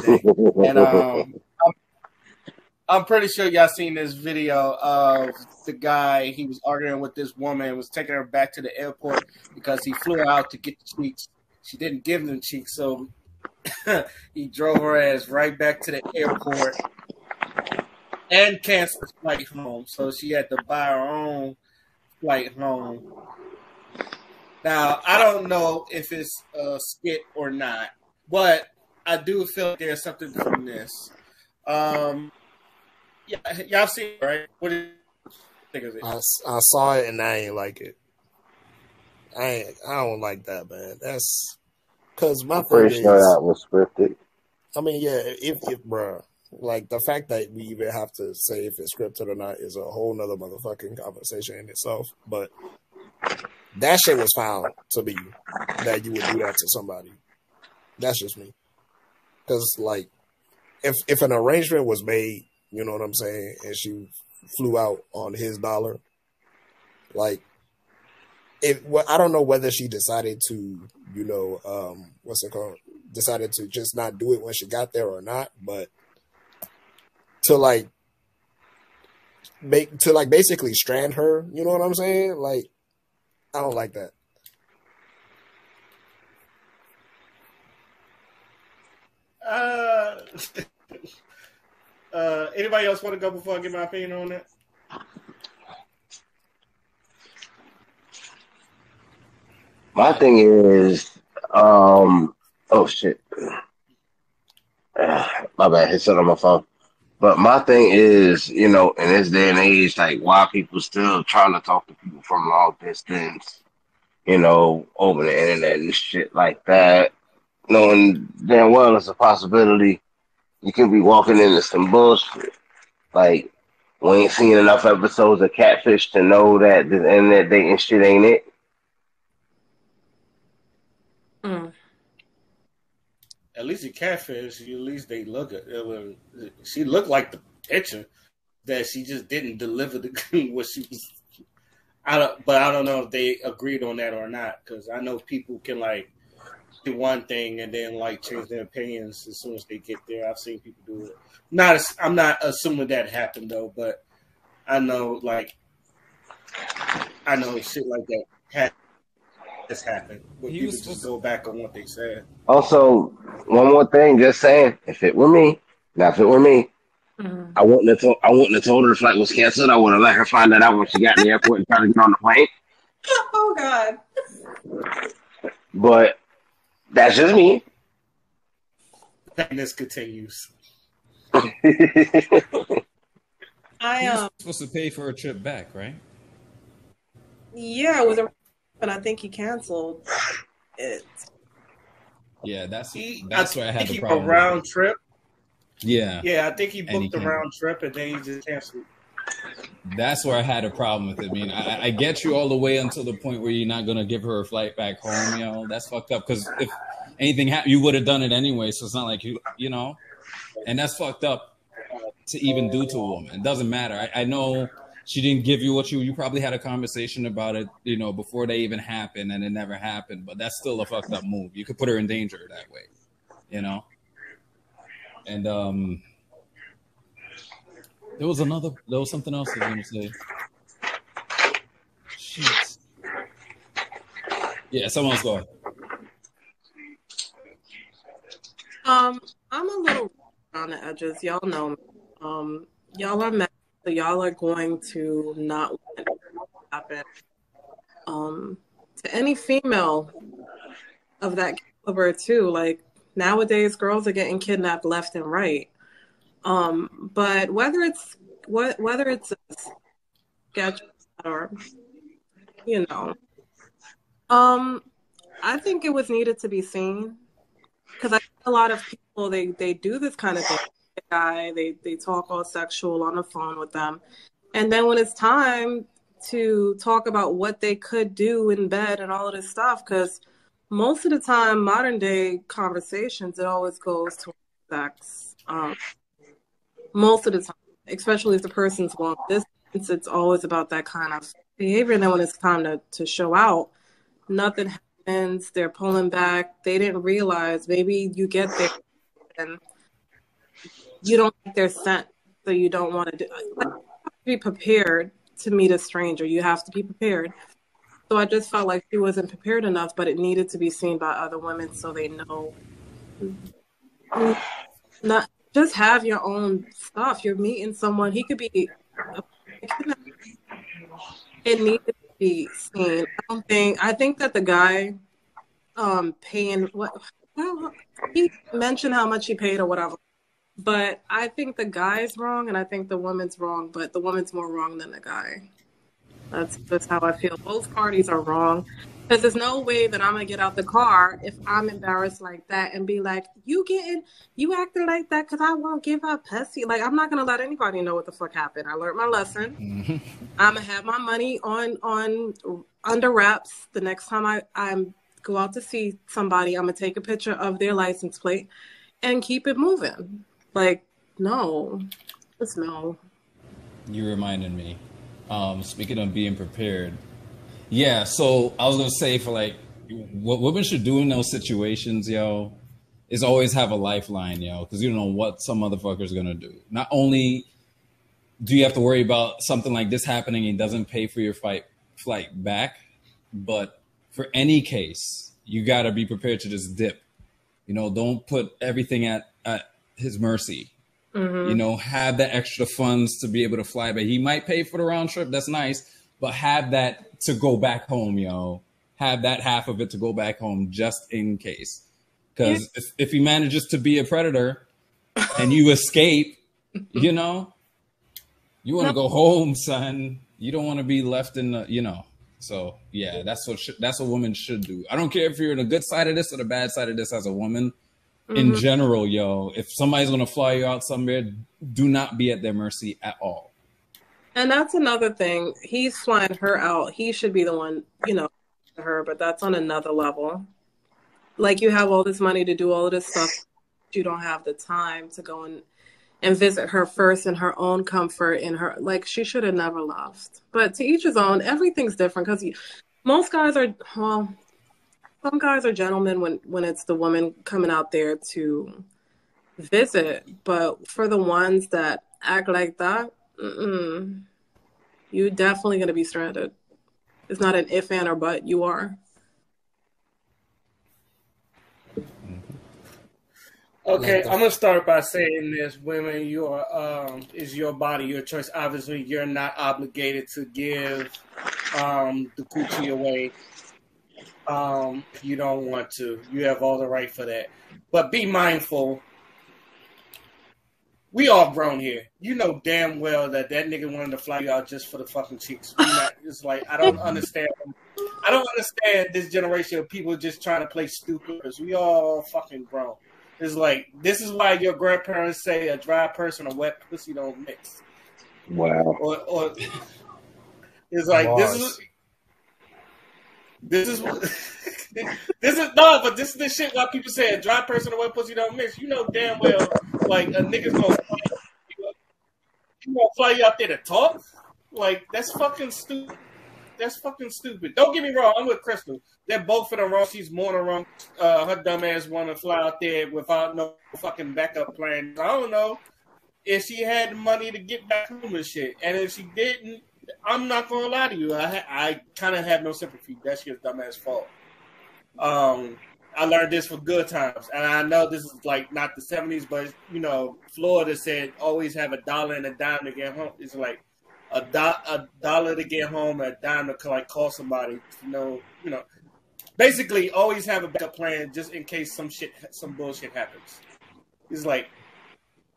today, and um, I'm, I'm pretty sure y'all seen this video of the guy. He was arguing with this woman, was taking her back to the airport because he flew out to get the cheeks. She didn't give him cheeks, so he drove her ass right back to the airport and canceled flight home. So she had to buy her own flight home. Now I don't know if it's a skit or not, but I do feel like there's something from this. Um, yeah, y'all seen it, right? What do you think of it? I, I saw it and I ain't like it. I ain't, I don't like that, man. That's because my I'm pretty thing sure is, that was scripted. I mean, yeah, if if bruh, like the fact that we even have to say if it's scripted or not is a whole nother motherfucking conversation in itself. But that shit was foul to me that you would do that to somebody. That's just me. Because like, if if an arrangement was made, you know what I'm saying, and she flew out on his dollar, like, it. Well, I don't know whether she decided to, you know, um, what's it called? Decided to just not do it when she got there or not, but to like make to like basically strand her. You know what I'm saying? Like, I don't like that. Uh, uh, anybody else want to go before I give my opinion on that? My thing is, um, oh shit, my bad, it's on my phone. But my thing is, you know, in this day and age, like why people still trying to talk to people from long distance, you know, over the internet and shit like that, knowing damn well it's a possibility you could be walking into some bullshit. Like we ain't seen enough episodes of Catfish to know that the internet dating shit ain't it. Mm. At least you catfish. At least they look at. It was, she looked like the picture that she just didn't deliver the what she was. I don't, but I don't know if they agreed on that or not because I know people can like do one thing and then like change their opinions as soon as they get there. I've seen people do it. Not, as, I'm not assuming that happened though, but I know like I know shit like that had has happened. But you just supposed go back on what they said. Also, one more thing, just saying, if it were me, now if it were me, Mm. I wouldn't have told I wouldn't have told her the flight was canceled. I would have let her find that out when she got in the airport and tried to get on the plane. Oh God. But that's just me. And this continues. I He was um supposed to pay for a trip back, right? yeah, it was a but I think he canceled it. Yeah, that's He, that's I where I had think the he problem. a round trip. Yeah, Yeah, I think he And he booked the can't. round trip and then he just canceled. That's where I had a problem with it. I mean, I, I get you all the way until the point where you're not gonna give her a flight back home. You know, that's fucked up. Because if anything happened, you would have done it anyway. So it's not like you, you know, and that's fucked up to even do to a woman. It doesn't matter. I, I know she didn't give you what you. You probably had a conversation about it, you know, before they even happened, and it never happened. But that's still a fucked up move. You could put her in danger that way, you know. And um, there was another. There was something else I was gonna say. Shit. Yeah, someone else go. ahead. Um, I'm a little on the edges. Y'all know me. Um, y'all are men, so y'all are going to not let it happen. Um, to any female of that caliber too. Like nowadays, girls are getting kidnapped left and right. Um, but whether it's whether it's a sketch or you know, um, I think it was needed to be seen because a lot of people they they do this kind of thing. Guy, they they talk all sexual on the phone with them, and then when it's time to talk about what they could do in bed and all of this stuff, because most of the time, modern day conversations, it always goes to sex. Um, most of the time, especially if the person's long distance, it's always about that kind of behavior. And then when it's time to, to show out, nothing happens. They're pulling back. They didn't realize maybe you get there and you don't like their scent, so you don't want to do. Like, be prepared to meet a stranger. You have to be prepared. So I just felt like she wasn't prepared enough, but it needed to be seen by other women so they know. Not just have your own stuff. You're meeting someone. He could be. It needed to be seen. I don't think. I think that the guy, um, paying what. Well, he mentioned how much he paid or whatever. But I think the guy's wrong and I think the woman's wrong, but the woman's more wrong than the guy. That's that's how I feel. Both parties are wrong. Because there's no way that I'm gonna get out the car if I'm embarrassed like that and be like, "You getting, you acting like that because I won't give up pussy." Like I'm not gonna let anybody know what the fuck happened. I learned my lesson. Mm-hmm. I'm gonna have my money on on under wraps. The next time I I'm go out to see somebody, I'm gonna take a picture of their license plate and keep it moving. Like no, it's no. You reminded me. Um, speaking of being prepared, yeah. So I was gonna say for like what women should do in those situations, yo, is always have a lifeline, yo, because you don't know what some motherfucker's gonna do. Not only do you have to worry about something like this happening and doesn't pay for your fight flight back, but for any case, you gotta be prepared to just dip. You know, don't put everything at, at his mercy. Mm-hmm. You know, have the extra funds to be able to fly back. He might pay for the round trip. That's nice, but have that to go back home, yo. Have that half of it to go back home just in case. Because if, if he manages to be a predator and you escape, you know, you want to go home, son. You don't want to be left in the, you know. So yeah, that's what sh- that's what women should do. I don't care if you're in a good side of this or the bad side of this as a woman mm-hmm. in general, yo. If somebody's gonna fly you out somewhere, do not be at their mercy at all. And that's another thing. He's flying her out. He should be the one, you know, her, but that's on another level. Like you have all this money to do all of this stuff, you don't have the time to go and and visit her first in her own comfort in her like she should have never left but to each his own everything's different because most guys are well some guys are gentlemen when when it's the woman coming out there to visit, but for the ones that act like that, you definitely gonna be stranded. It's not an if and or but. You are. Okay, I'm gonna start by saying this: women, your um, is your body, your choice. Obviously, you're not obligated to give um, the coochie away um, you don't want to. You have all the right for that. But be mindful. We all grown here. You know damn well that that nigga wanted to fly you out just for the fucking cheeks. Not, it's like I don't understand. I don't understand this generation of people just trying to play stupid because we all fucking grown. It's like this is why your grandparents say a dry person and wet pussy don't mix. Wow. Or, or it's like this is this is what this is no, but this is the shit why people say a dry person and wet pussy don't mix. You know damn well, like a nigga's gonna fly you, gonna fly you out there to talk. Like that's fucking stupid. That's fucking stupid. Don't get me wrong. I'm with Crystal. They're both for the wrong. She's more than wrong. Uh, her dumb ass want to fly out there without no fucking backup plan. I don't know if she had money to get back home and shit, and if she didn't, I'm not gonna lie to you. I I kind of have no sympathy. That's your dumbass fault. Um, I learned this for good times, and I know this is like not the '70s, but you know, Florida said always have a dollar and a dime to get home. It's like a, do- a dollar to get home, a dime to like call somebody. You know, you know, basically always have a backup plan just in case some shit, some bullshit happens. It's like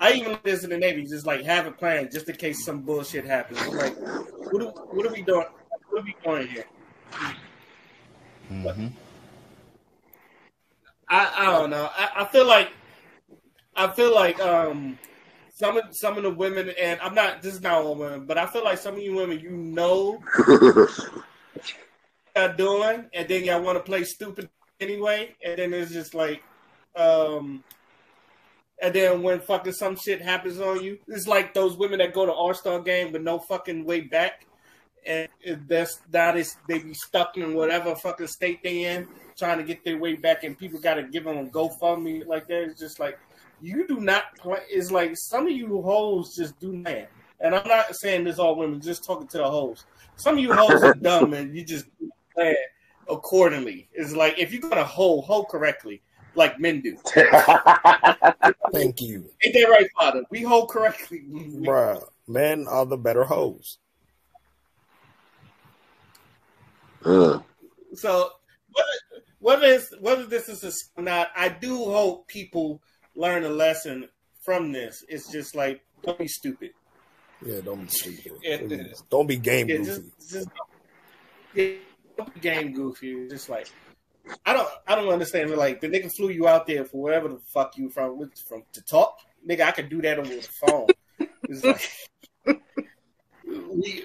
I even like this in the Navy, just like have a plan just in case some bullshit happens. I'm like, what are, what are we doing? What are we doing here? Mm-hmm. I, I don't know. I, I feel like I feel like um some of some of the women and I'm not this is not all women, but I feel like some of you women you know are doing and then y'all want to play stupid anyway, and then it's just like um and then when fucking some shit happens on you, it's like those women that go to All Star game with no fucking way back, and that's that is they be stuck in whatever fucking state they in, trying to get their way back, and people got to give them a GoFundMe like that. It's just like You do not play. It's like some of you hoes just do not. And I'm not saying this all women. Just talking to the hoes. Some of you hoes are dumb and you just plan accordingly. It's like if you're gonna hoe, hoe correctly, like men do. Thank you, Ain't that right, Father? We hoe correctly. bruh. Men are the better hoes. Mm. So whether, whether it's whether this is a, or not, I do hope people learn a lesson from this. It's just like don't be stupid. Yeah, don't be stupid. Yeah, Don't be game Yeah, goofy. just, just yeah, don't be game goofy. Just like I don't I don't understand. Like the nigga flew you out there for whatever the fuck you from from to talk. Nigga, I could do that over the phone. It's like we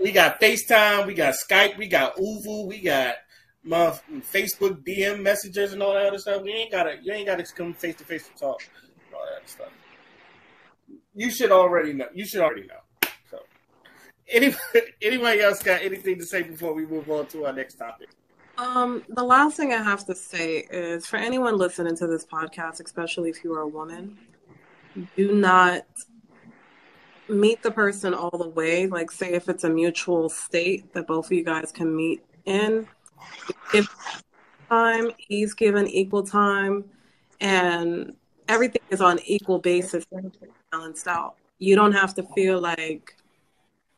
we got FaceTime, we got Skype, we got ooVoo, we got my Facebook DM messengers and all that other stuff. We ain't gotta you ain't gotta come face to face to talk. and All that stuff. You should already know. You should already know. So anybody, anybody else got anything to say before we move on to our next topic? Um, the last thing I have to say is for anyone listening to this podcast, especially if you are a woman, do not meet the person all the way. Like, say if it's a mutual state that both of you guys can meet in, if time, he's given equal time, and everything is on equal basis, balanced out. You don't have to feel like,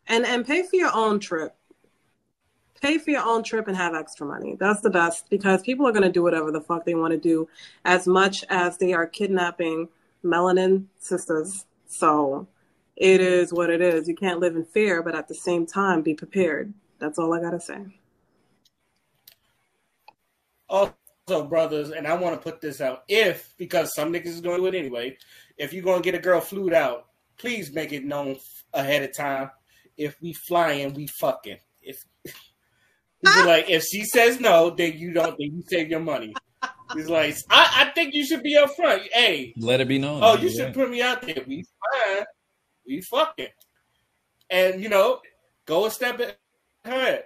and and pay for your own trip pay for your own trip and have extra money. That's the best because people are going to do whatever the fuck they want to do as much as they are kidnapping melanin sisters. So it is what it is. You can't live in fear, but at the same time, be prepared. That's all I got to say. Also, brothers, and I want to put this out. If because some niggas is going to do it anyway, if you're going to get a girl flued out, please make it known ahead of time. If we flying, we fucking. If you be like, if she says no, then you don't. Then you save your money. He's like, I, I think you should be up front. Hey, Let it be known. oh, you yeah. should put me out there. We fine. We fucking. And you know, go a step ahead.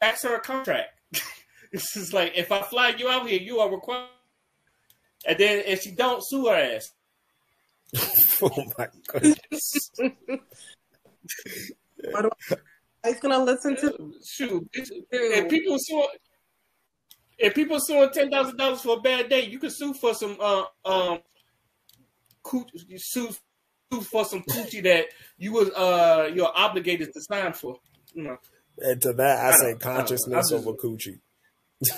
Ask her a contract. it's just like if I fly you out here, you are required. And then if she don't, sue her ass. oh my goodness. What do I, he's going to listen to Shoot, if people sue, if people suing ten thousand dollars for a bad day, you can sue for some uh um, coo- sue, sue for some coochie that you was uh you're obligated to sign for. You know, And to that, I, I say I consciousness just- over coochie,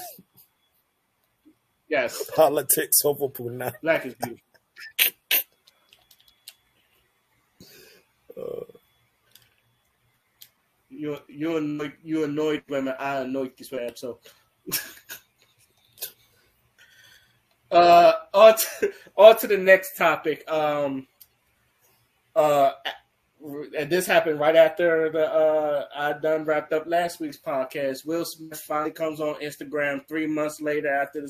yes, politics over punani. black is beautiful. You you annoyed you annoyed women. I annoyed this man. So, uh, on to, on to the next topic. Um, uh, and this happened right after the uh I done wrapped up last week's podcast. Will Smith finally comes on Instagram three months later after the